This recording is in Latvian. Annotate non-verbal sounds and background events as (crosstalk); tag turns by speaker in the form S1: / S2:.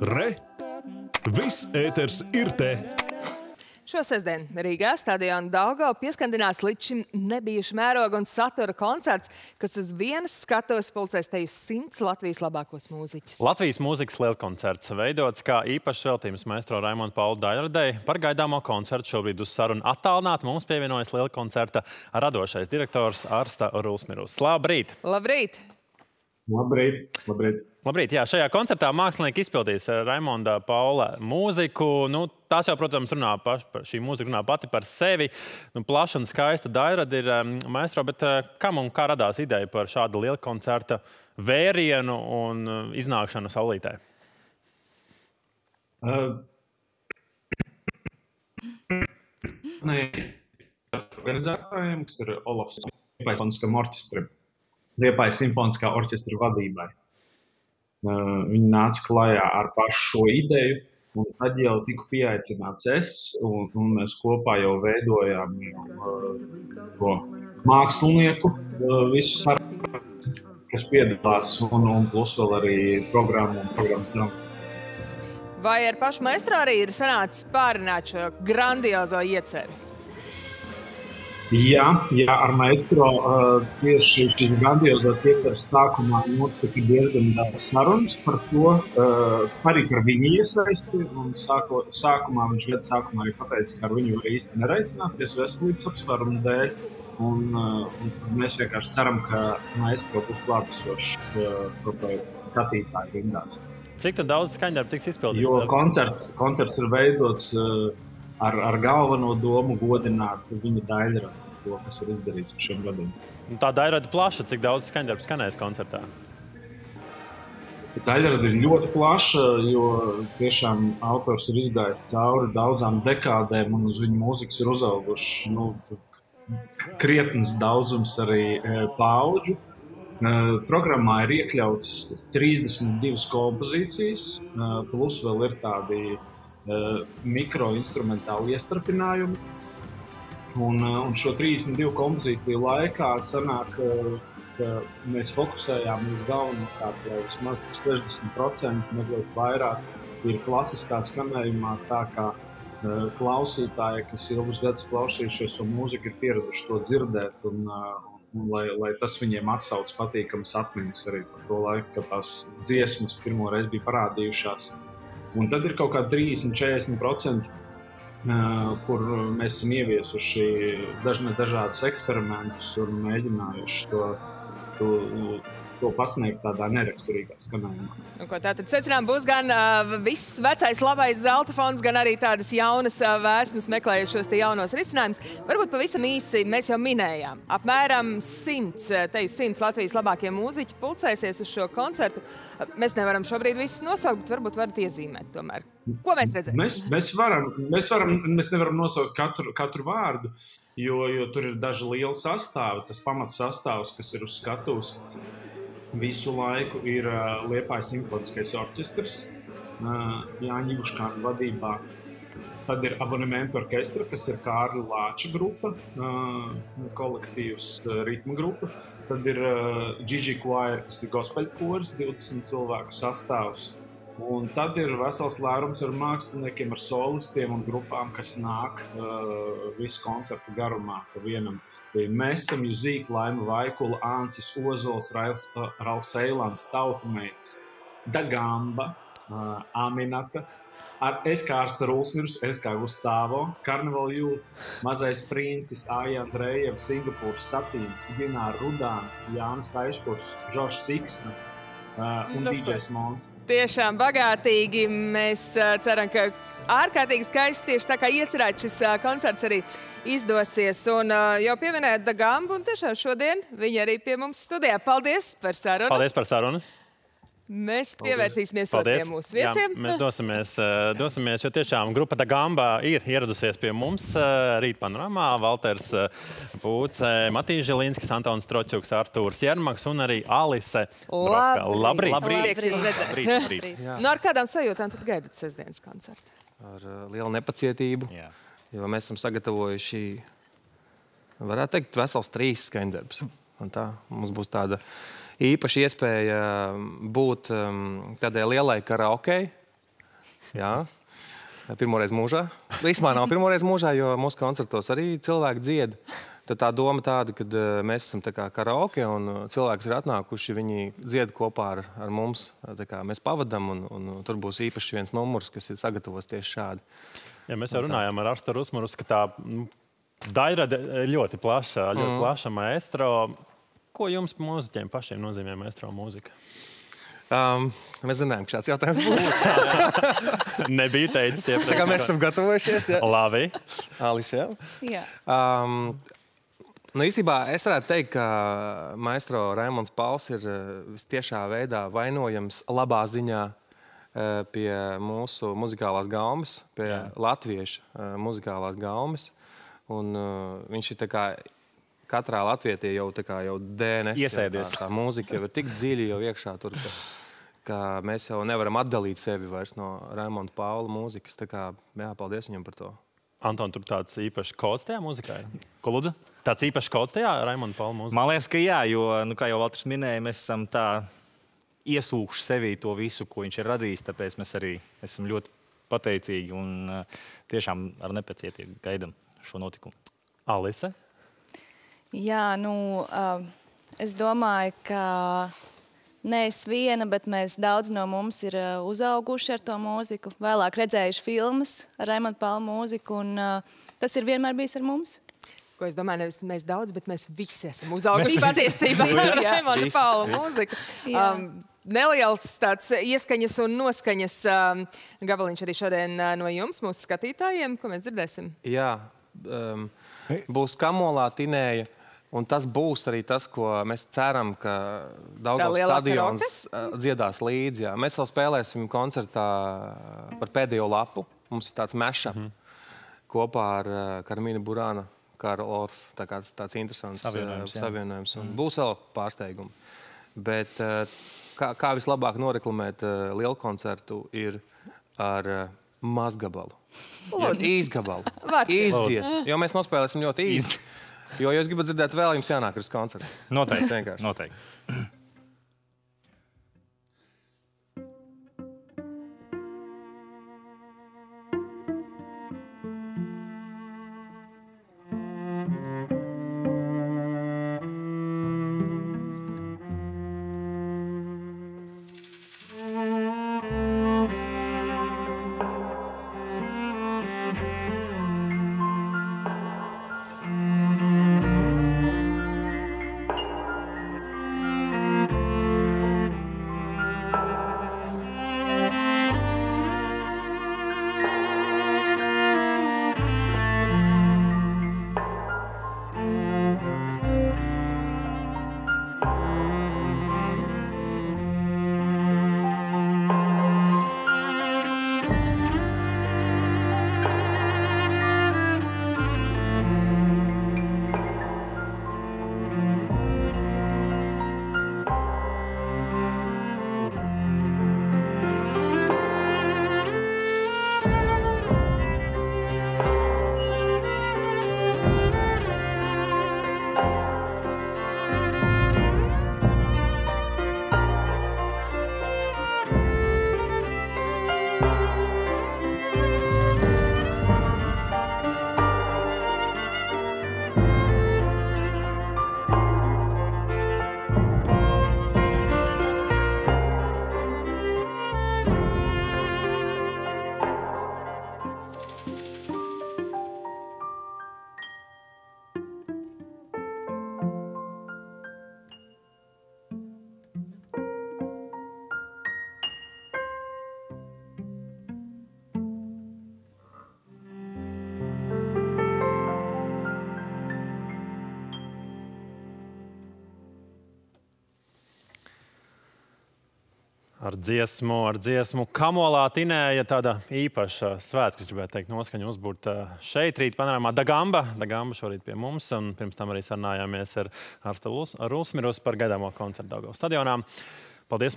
S1: Re! Viss ēters ir te!
S2: Šo sestdienu Rīgā stadiona Daugava pieskandinās līdz šim nebijuši mēroga un satura koncerts, kas uz vienas skatuves pulcēs te uz simts Latvijas labākos mūziķus.
S3: Latvijas mūzikas lielkoncerts veidots kā īpašs veltījums maestro Raimonda Paula Daļradei. Par gaidāmo koncertu šobrīd uz sarunu attālināt mums pievienojas lielkoncerta radošais direktors Arsta Rulsmirus. Labrīt!
S2: Labrīt!
S4: Labrīt! Labrīt!
S3: Labrīt, jā, šajā koncertā mākslinieki izpildīs eh, Raimonda Paula mūziku. Nu, tās jau, protams, runā paš, šī mūzika runā pati par sevi. Nu, plaša un skaista dairada ir um, maestro, bet uh, kam un kā radās ideja par šādu lielu koncerta vērienu un iznākšanu saulītē? Uh,
S4: organizētājiem, kas ir orķestra, Liepājas simfoniskā orķestra vadībai. Viņi nāca klajā ar pašu šo ideju, un tad jau tiku pieaicināts es, un, un mēs kopā jau veidojām to mākslinieku visu sarunu, kas piedalās, un, un plus vēl arī programmu un programmas drāmu.
S2: Vai ar pašu maestru arī ir sanācis pārināt šo grandiozo ieceru?
S4: Jā, jā, ar maestro uh, tieši šis grandiozās ietvers sākumā notika diezgan daudz sarunas par to, uh, arī par viņu iesaisti. Sāko, sākumā viņš gada sākumā arī pateica, ka ar viņu var īsti nereikināties veselības apsvērumu dēļ. Un, uh, un mēs vienkārši ceram, ka maestro būs klātesošs uh, skatītāju rindās.
S3: Cik daudz skaņdarbu tiks izpildīts?
S4: Jo koncerts, koncerts ir veidots uh, ar, ar galveno domu godināt viņa daļradu, to, kas ir izdarīts uz šiem gadiem.
S3: Tā daļrada plaša, cik daudz skaņdarbu skanēs koncertā?
S4: Daļrada ir ļoti plaša, jo tiešām autors ir izgājis cauri daudzām dekādēm, un uz viņa mūzikas ir uzauguši nu, krietnes daudzums arī e, paudžu. E, programmā ir iekļautas 32 kompozīcijas, e, plus vēl ir tādi Eh, mikroinstrumentāli iestrādājumi. Un, eh, un šo 32 kompozīciju laikā sanāk, eh, ka mēs fokusējāmies galvenokārt jau vismaz 60%, mazliet vairāk ir klasiskā skanējumā, tā kā klausītāji, kas ilgus gadus klausījušies šo mūziku, ir pieraduši to dzirdēt. Un, un lai, lai tas viņiem atsauc patīkamas atmiņas arī par to laiku, kad tās dziesmas pirmo reizi bija parādījušās Un tad ir kaut kādi 30, 40%, kur mēs esam ieviesuši dažne, dažādus eksperimentus un mēģinājuši to, to, to pasniegt tādā neraksturīgā skanējumā.
S2: Nu, ko, tātad secinām būs gan uh, viss vecais labais zelta fonds, gan arī tādas jaunas uh, vēsmas meklējot šos te jaunos risinājumus. Varbūt pavisam īsi mēs jau minējām. Apmēram simts, te uz simts Latvijas labākie mūziķi pulcēsies uz šo koncertu. Mēs nevaram šobrīd visus nosaukt, bet varbūt varat iezīmēt tomēr. Ko mēs redzam?
S4: Mēs, mēs, varam, mēs, varam, mēs nevaram nosaukt katru, katru vārdu, jo, jo tur ir daži lieli sastāvi. Tas pamats sastāvs, kas ir uz skatuves, visu laiku ir uh, Liepājas simfoniskais orķestris uh, Jāņa Ivuškāna vadībā. Tad ir abonementu orķestra, kas ir Kārļa Lāča grupa, uh, kolektīvs uh, ritma grupa. Tad ir uh, Gigi Choir, kas ir gospelkoris, 20 cilvēku sastāvs. Un tad ir vesels lērums ar māksliniekiem, ar solistiem un grupām, kas nāk uh, visu koncertu garumā pa vienam. Mēs esam Zīka, Laima Vaikula, Ansis Ozols, Rails, uh, Ralfs Eilants, Tautumeitis, Dagamba, uh, Aminata, ar es kā Arsta Rulsmirs, es kā Gustavo, Karneval Youth, Mazais Princis, Aija Andrejevs, Singapūras Satīns, Gināra Rudāna, Jānis Aiškurs, Žoržs Siksna uh, un nu, DJs Mons.
S2: Tiešām bagātīgi. Mēs uh, ceram, ka ārkārtīgi skaisti tieši tā kā iecerēt šis koncerts arī izdosies. Un jau pieminējāt Dagambu, un tiešām šodien viņi arī pie mums studijā. Paldies par sarunu!
S3: Paldies par sarunu!
S2: Mēs pievērsīsimies pie mūsu viesiem.
S3: Jā, mēs dosimies, dosimies, jo tiešām grupa Da Gamba ir ieradusies pie mums rīt panorāmā. Valters Pūce, Matīs Žilinskis, Antons Tročuks, Artūrs Jermaks un arī Alise Broka. Labrīt!
S2: Labrīt! Labrīt. Labrīt. Labrīt. Nu, ar kādām sajūtām tad gaidat sestdienas koncertu?
S5: Ar lielu nepacietību, Jā. jo mēs esam sagatavojuši, varētu teikt, vesels trīs skaņdarbs. Un tā mums būs tāda īpaša iespēja būt um, tādai lielai karaokei Jā. Pirmoreiz mūžā. Īsumā nav pirmoreiz mūžā, jo mūsu koncertos arī cilvēki dzied. Tad tā doma tāda, ka uh, mēs esam kā karaoke un uh, cilvēki ir atnākuši, viņi dzied kopā ar, ar mums. Mēs pavadām un, un, tur būs īpaši viens numurs, kas ir sagatavots tieši šādi.
S3: Ja mēs jau runājām ar Arstu Rusmanu, ka tā nu, ir ļoti plaša, ļoti mm. plaša maestro. Ko jums, mūziķiem, pašiem nozīmē maestro mūzika?
S5: Um, mēs zinājām, ka šāds jautājums būs. (laughs)
S3: Nebija teicis,
S5: Tā kā
S3: iepriekš.
S5: mēs esam gatavojušies. Ja?
S3: Labi.
S5: Alis, jā.
S2: Jā.
S5: Um, nu, īstenībā es varētu teikt, ka maestro Raimons Pauls ir eh, tiešā veidā vainojams labā ziņā eh, pie mūsu muzikālās gaumas, pie Jā. latviešu eh, muzikālās gaumas. Un, viņš ir tā kā katrā latvietī jau, tā kā jau DNS.
S6: Iesēdies.
S5: jau Tā, tā mūzika jau ir tik dziļi jau iekšā tur, ka, ka mēs jau nevaram atdalīt sevi vairs no Raimonda Paula mūzikas. Tā kā, jā, paldies viņam par to.
S3: Anton, tur tāds īpašs kods tajā mūzikā ir.
S6: Ko lūdzu?
S3: Tāds īpašs kods tajā Raimonda Paula mūzikā.
S6: Man liekas, ka jā, jo, nu, kā jau Valters minēja, mēs esam tā iesūkuši sevī to visu, ko viņš ir radījis. Tāpēc mēs arī esam ļoti pateicīgi un uh, tiešām ar nepacietību gaidām šo notikumu.
S3: Alise.
S7: Jā, nu, uh, es domāju, ka ne es viena, bet mēs daudz no mums ir uh, uzauguši ar to mūziku, vēlāk redzējuši filmas ar Raimondu Palmu mūziku, un uh, tas ir vienmēr bijis ar mums.
S2: Ko es domāju, nevis mēs daudz, bet mēs visi esam (laughs) uzauguši patiesībā ar Paulu
S5: visi.
S2: mūziku. Um, Neliels tāds ieskaņas un noskaņas um, gabaliņš arī šodien uh, no jums, mūsu skatītājiem, ko mēs dzirdēsim.
S5: Jā, um, būs kamolā tinēja. Un tas būs arī tas, ko mēs ceram, ka Daugavas stadions uh, dziedās līdzi. Jā. Mēs vēl spēlēsim koncertā par pēdējo lapu. Mums ir tāds mešs
S6: Mhm.
S5: kopā ar uh, Karmīnu Burānu, Karlu Orfu. Tā kā tas tāds interesants
S6: Savienojums,
S5: uh,
S6: jā.
S5: savienojums. Un Būs vēl pārsteigumi. Bet kā, kā vislabāk noreklamēt lielu koncertu ir ar mazgabalu.
S2: Lūdzu.
S5: Īsgabalu. Īsdziesmu. Jo mēs nospēlēsim ļoti īsi. Jo, ja jūs gribat dzirdēt vēl, jums jānāk uz koncertu.
S6: Noteikti. Noteikti.
S3: Ar dziesmu, ar dziesmu kamolā tinēja tāda īpaša svētku, gribētu teikt, noskaņa uzbūrt šeit rīt panorāmā Dagamba. Dagamba šorīt pie mums, un pirms tam arī sarunājāmies ar Arstu Rūsmirus par gaidāmo koncertu Daugavas stadionā. Paldies!